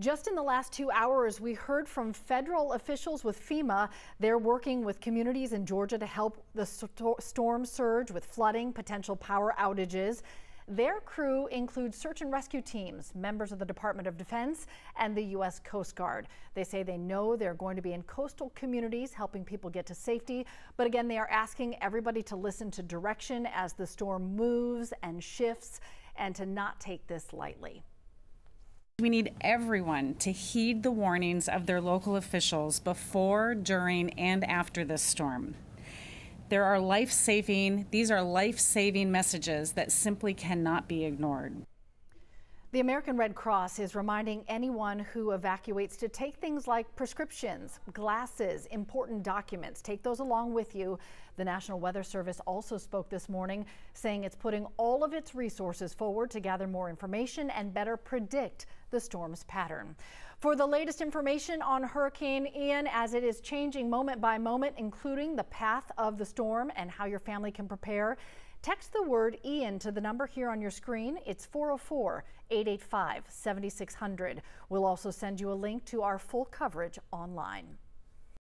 Just in the last two hours, we heard from federal officials with FEMA. They're working with communities in Georgia to help the storm surge with flooding, potential power outages. Their crew includes search and rescue teams, members of the Department of Defense, and the U.S. Coast Guard. They say they know they're going to be in coastal communities helping people get to safety. But again, they are asking everybody to listen to direction as the storm moves and shifts and to not take this lightly. We need everyone to heed the warnings of their local officials before, during, and after this storm. There are life saving, these are life saving messages that simply cannot be ignored. The American Red Cross is reminding anyone who evacuates to take things like prescriptions, glasses, important documents. Take those along with you. The National Weather Service also spoke this morning, saying it's putting all of its resources forward to gather more information and better predict the storm's pattern. For the latest information on Hurricane Ian as it is changing moment by moment, including the path of the storm and how your family can prepare, Text the word Ian to the number here on your screen. It's 404 885 7600. We'll also send you a link to our full coverage online.